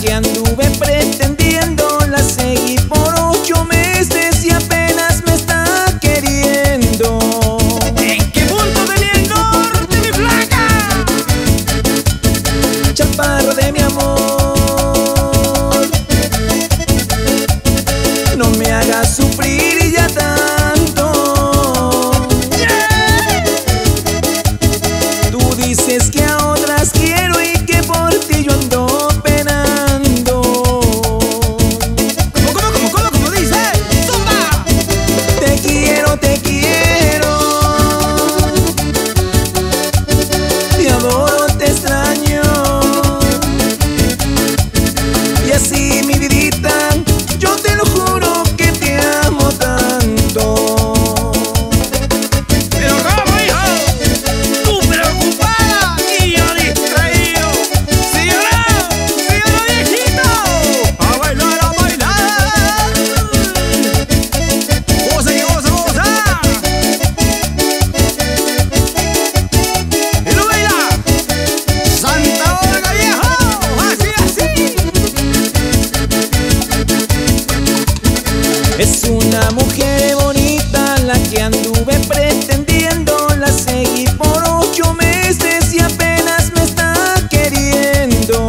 que anduve Es una mujer bonita la que anduve pretendiendo La seguí por ocho meses y apenas me está queriendo.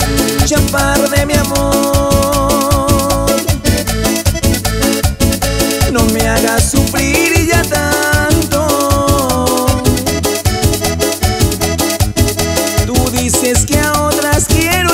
Ah. Chapar de mi amor. No me hagas sufrir y ya tanto. Tú dices que a otras quiero